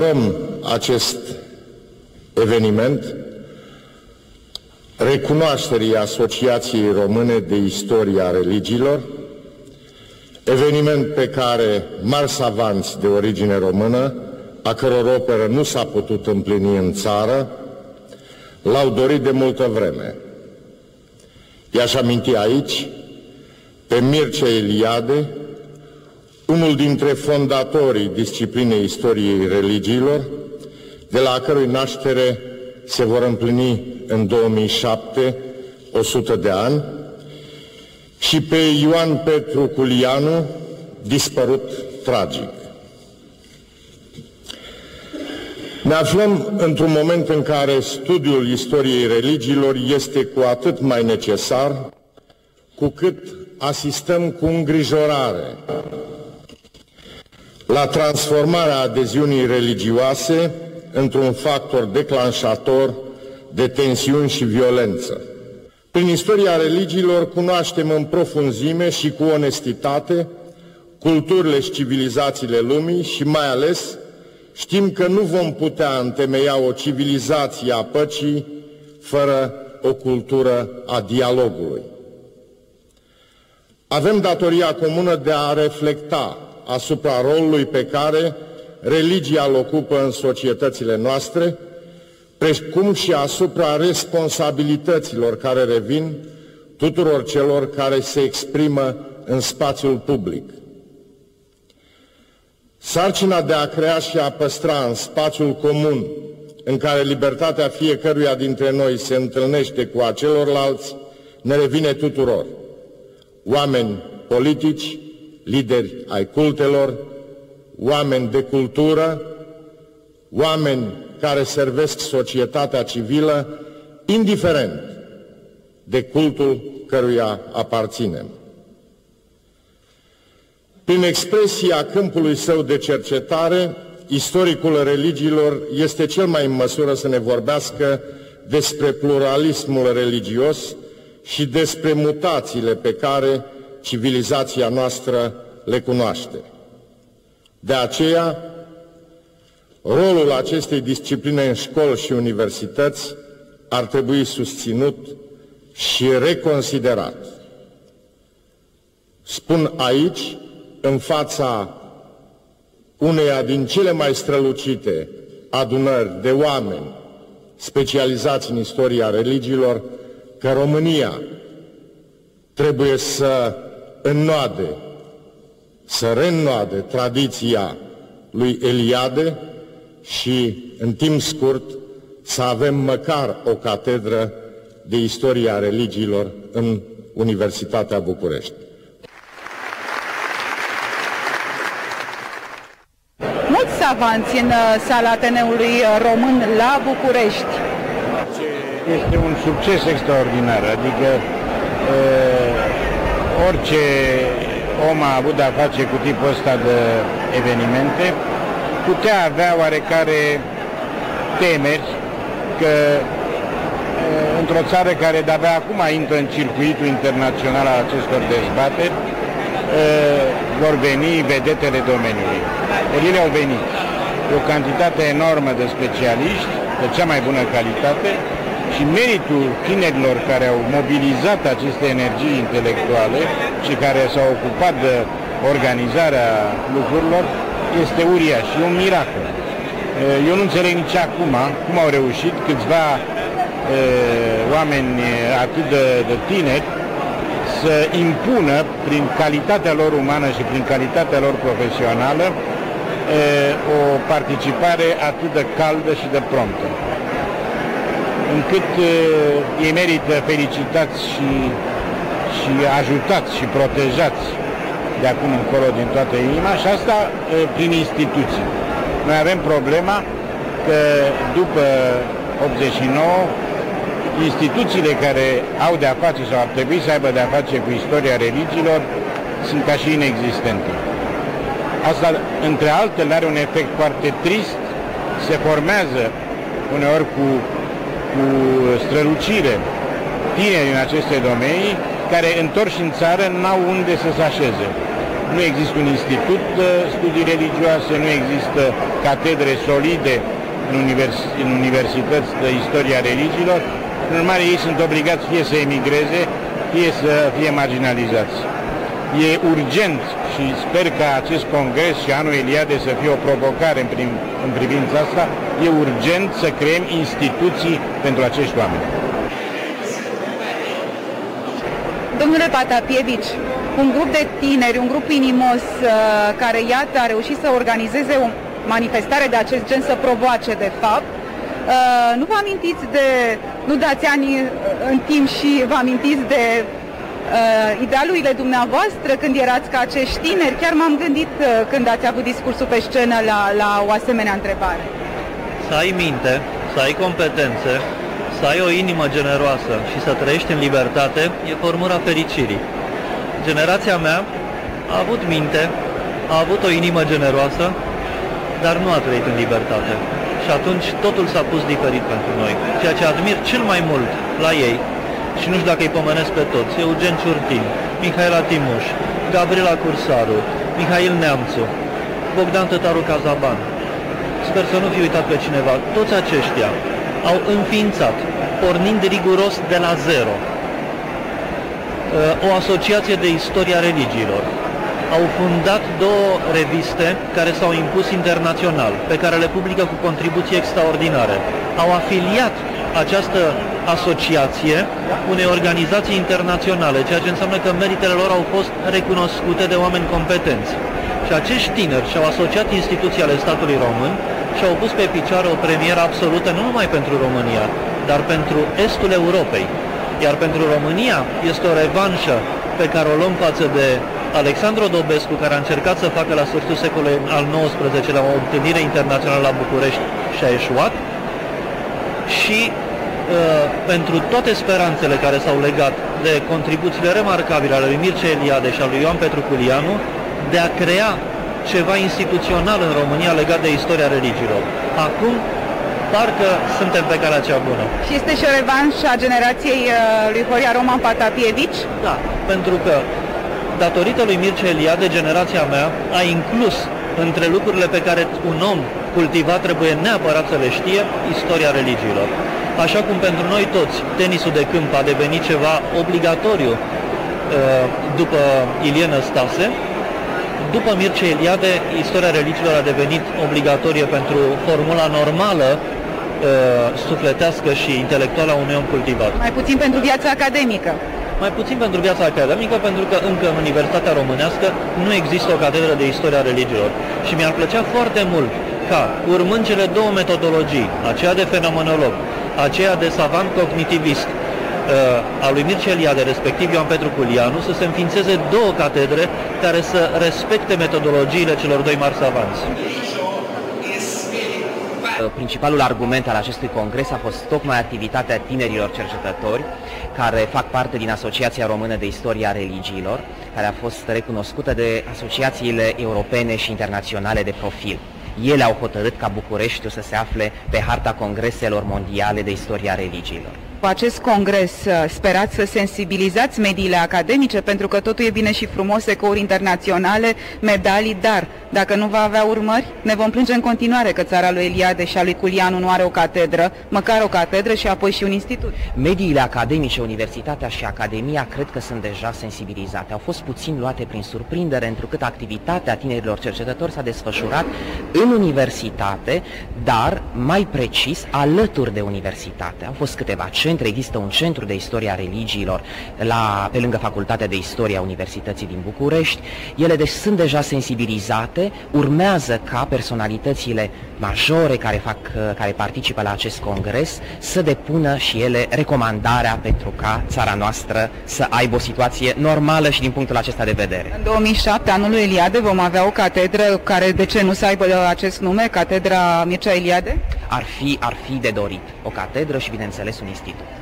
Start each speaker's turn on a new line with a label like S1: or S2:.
S1: Vom acest eveniment recunoașterii Asociației Române de Istorie a Religiilor, eveniment pe care mari savanți de origine română, a căror operă nu s-a putut împlini în țară, l-au dorit de multă vreme. I-aș aminti aici pe Mircea Eliade, unul dintre fondatorii disciplinei istoriei religiilor, de la a cărui naștere se vor împlini în 2007 100 de ani, și pe Ioan Petru Culianu, dispărut tragic. Ne aflăm într-un moment în care studiul istoriei religiilor este cu atât mai necesar, cu cât asistăm cu îngrijorare la transformarea adeziunii religioase într-un factor declanșator de tensiuni și violență. Prin istoria religiilor cunoaștem în profunzime și cu onestitate culturile și civilizațiile lumii și mai ales știm că nu vom putea întemeia o civilizație a păcii fără o cultură a dialogului. Avem datoria comună de a reflecta asupra rolului pe care religia îl ocupă în societățile noastre, precum și asupra responsabilităților care revin tuturor celor care se exprimă în spațiul public. Sarcina de a crea și a păstra în spațiul comun în care libertatea fiecăruia dintre noi se întâlnește cu a celorlalți, ne revine tuturor. Oameni politici, lideri ai cultelor, oameni de cultură, oameni care servesc societatea civilă, indiferent de cultul căruia aparținem. Prin expresia câmpului său de cercetare, istoricul religiilor este cel mai în măsură să ne vorbească despre pluralismul religios și despre mutațiile pe care civilizația noastră le cunoaște. De aceea, rolul acestei discipline în școli și universități ar trebui susținut și reconsiderat. Spun aici, în fața uneia din cele mai strălucite adunări de oameni specializați în istoria religiilor, că România trebuie să înnoade, să reînnoade tradiția lui Eliade și, în timp scurt, să avem măcar o catedră de istoria religiilor în Universitatea București.
S2: Mulți savanți în uh, sala Ateneului uh, Român la București.
S3: Este un succes extraordinar, adică uh, orice om a avut de-a face cu tipul ăsta de evenimente, putea avea oarecare temeri că într-o țară care de-abia acum intră în circuitul internațional al acestor dezbateri, vor veni vedetele domeniului. Ele au venit. E o cantitate enormă de specialiști, de cea mai bună calitate, și meritul tinerilor care au mobilizat aceste energii intelectuale și care s-au ocupat de organizarea lucrurilor este uriaș, e un miracol. Eu nu înțeleg nici acum cum au reușit câțiva e, oameni atât de, de tineri să impună prin calitatea lor umană și prin calitatea lor profesională e, o participare atât de caldă și de promptă încât uh, ei merită felicitați și, și ajutați și protejați de acum încolo din toată inima și asta uh, prin instituții. Noi avem problema că după 89 instituțiile care au de-a face sau ar trebui să aibă de-a face cu istoria religiilor sunt ca și inexistente. Asta, între altele, are un efect foarte trist, se formează uneori cu cu strălucire tineri în aceste domenii care întorși în țară n-au unde să se așeze. nu există un institut de studii religioase, nu există catedre solide în, univers, în universități de istoria religiilor. În urmare, ei sunt obligați fie să emigreze, fie să fie marginalizați. E urgent și sper că acest congres și anul Eliade să fie o provocare în, prim, în privința asta, e urgent să creăm instituții pentru acești oameni.
S2: Domnule Patapievici, un grup de tineri, un grup inimos uh, care, iată, a reușit să organizeze o manifestare de acest gen, să provoace, de fapt, uh, nu vă amintiți de, nu dați ani în timp și vă amintiți de uh, idealurile dumneavoastră când erați ca acești tineri? Chiar m-am gândit uh, când ați avut discursul pe scenă la, la o asemenea întrebare.
S4: Să ai minte, să ai competențe, să ai o inimă generoasă și să trăiești în libertate e formura fericirii. Generația mea a avut minte, a avut o inimă generoasă, dar nu a trăit în libertate. Și atunci totul s-a pus diferit pentru noi. Ceea ce admir cel mai mult la ei, și nu știu dacă îi pomenesc pe toți, Eugen Ciurtin, Mihaela Timuș, Gabriela Cursaru, Mihail Neamțu, Bogdan Tătaru Cazaban. Sper să nu fi uitat pe cineva. Toți aceștia au înființat, pornind riguros de la zero, o asociație de istoria religiilor. Au fundat două reviste care s-au impus internațional, pe care le publică cu contribuții extraordinare. Au afiliat această asociație unei organizații internaționale, ceea ce înseamnă că meritele lor au fost recunoscute de oameni competenți. Și acești tineri și-au asociat instituții ale statului român și au pus pe picioare o premieră absolută nu numai pentru România, dar pentru estul Europei. Iar pentru România este o revanșă pe care o luăm față de Alexandru Dobescu, care a încercat să facă la sfârșitul secolului al XIX-lea o întâlnire internațională la București și a eșuat, și uh, pentru toate speranțele care s-au legat de contribuțiile remarcabile ale lui Mircea Eliade și al lui Ioan Petru Culianu, de a crea ceva instituțional în România legat de istoria religiilor. Acum parcă suntem pe calea cea bună.
S2: Și este și o revanșă a generației uh, lui Horia Roman Patapievici?
S4: Da, pentru că datorită lui Mircea Eliade, generația mea a inclus între lucrurile pe care un om cultivat trebuie neapărat să le știe istoria religiilor. Așa cum pentru noi toți tenisul de câmp a devenit ceva obligatoriu uh, după Ilie Stase, după Mircea Eliade, istoria religiilor a devenit obligatorie pentru formula normală uh, sufletească și intelectuală a unui om cultivat.
S2: Mai puțin pentru viața academică.
S4: Mai puțin pentru viața academică, pentru că încă în Universitatea Românească nu există o catedră de istoria religiilor. Și mi-ar plăcea foarte mult ca, urmând cele două metodologii, aceea de fenomenolog, aceea de savant cognitivist, uh, a lui Mircea Eliade, respectiv Ioan Petru Culianu, să se înființeze două catedre care să respecte metodologiile celor doi marți savanți.
S5: Principalul argument al acestui congres a fost tocmai activitatea tinerilor cercetători care fac parte din Asociația Română de Istoria Religiilor, care a fost recunoscută de asociațiile europene și internaționale de profil. Ele au hotărât ca Bucureștiul să se afle pe harta congreselor mondiale de istoria religiilor.
S2: Cu acest congres uh, sperați să sensibilizați mediile academice, pentru că totul e bine și frumos, ecouri internaționale, medalii, dar dacă nu va avea urmări, ne vom plânge în continuare că țara lui Eliade și a lui Culianu nu are o catedră, măcar o catedră și apoi și un institut.
S5: Mediile academice, universitatea și academia cred că sunt deja sensibilizate. Au fost puțin luate prin surprindere, întrucât activitatea tinerilor cercetători s-a desfășurat în universitate, dar mai precis alături de universitate. Au fost câteva centre, există un centru de istoria religiilor la, pe lângă Facultatea de Istoria a Universității din București. Ele deci sunt deja sensibilizate, urmează ca personalitățile majore care, fac, care participă la acest congres să depună și ele recomandarea pentru ca țara noastră să aibă o situație normală și din punctul acesta de vedere.
S2: În 2007, anul lui Eliade, vom avea o catedră care de ce nu să aibă acest nume, Catedra Mircea Eliade?
S5: Ar fi, ar fi de dorit o catedră și bineînțeles un institut.